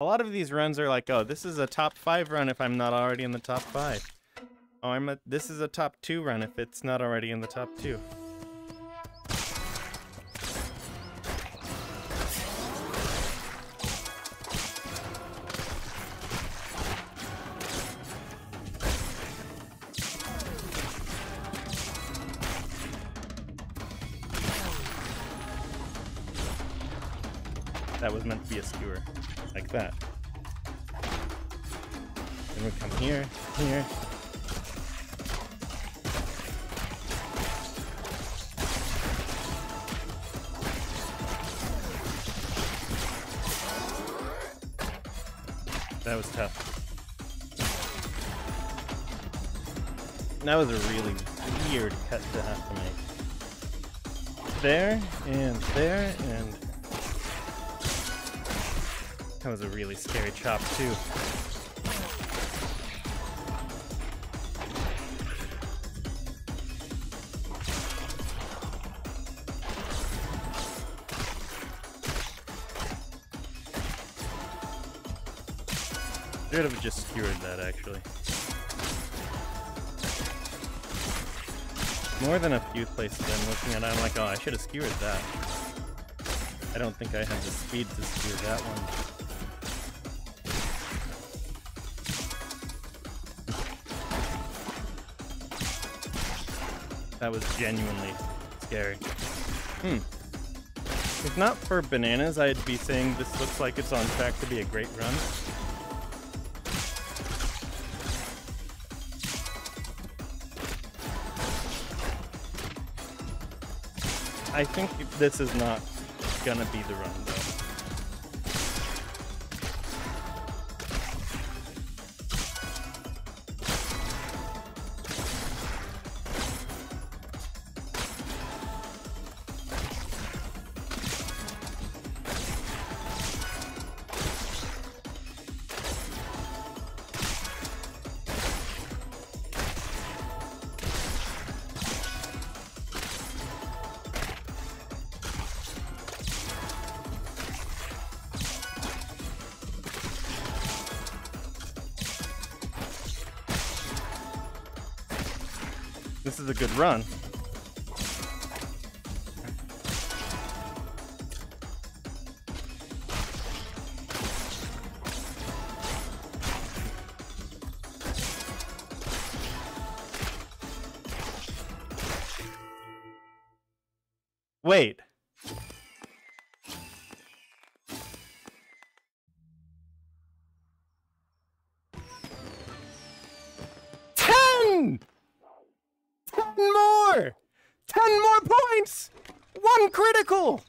A lot of these runs are like, oh, this is a top five run if I'm not already in the top five. Oh, I'm a, this is a top two run if it's not already in the top two. That was meant to be a skewer. Like that. Then we come here, here. That was tough. That was a really weird cut to have to make. There, and there, and... That was a really scary chop, too. Should have just skewered that, actually. More than a few places I'm looking at, I'm like, oh, I should have skewered that. I don't think I have the speed to skewer that one. That was genuinely scary. Hmm. If not for bananas, I'd be saying this looks like it's on track to be a great run. I think this is not gonna be the run, though. This is a good run. Wait. More! Ten more points! One critical!